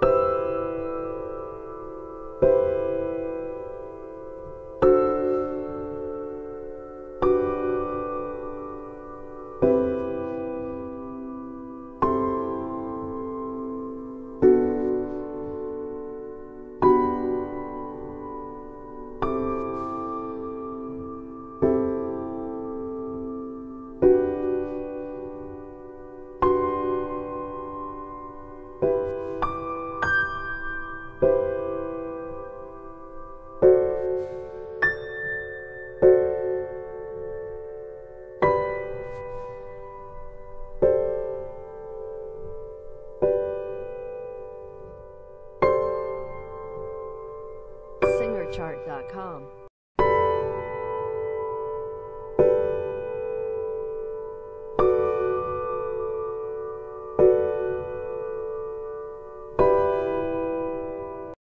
thank you SingerChart.com